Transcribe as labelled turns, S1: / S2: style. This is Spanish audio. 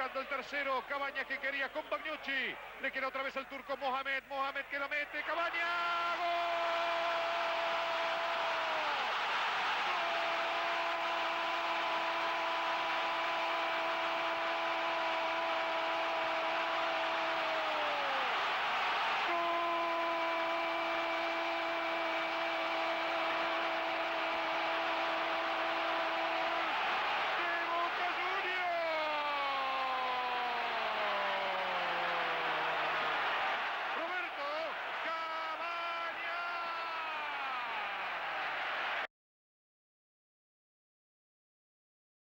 S1: buscando el tercero. Cabaña que quería con Bagnucci. Le queda otra vez el turco Mohamed. Mohamed que la mete. Cabaña.